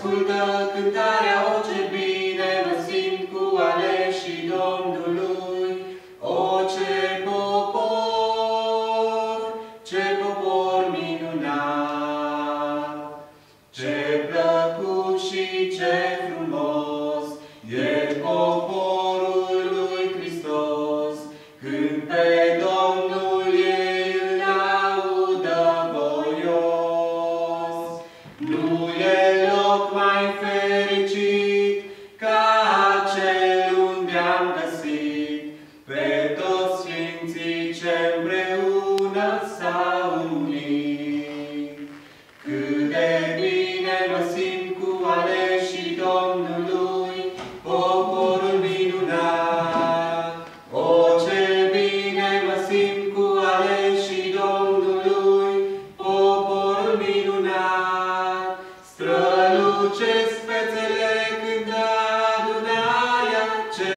ascultă cântarea, o ce bine mă simt cu aleșii Domnului. O ce popor, ce popor minunat, ce plăcut și ce frumos e poporul. mai fericit ca cel unde am găsit pe toți sfinții ce împreună s-au strălucesc fețele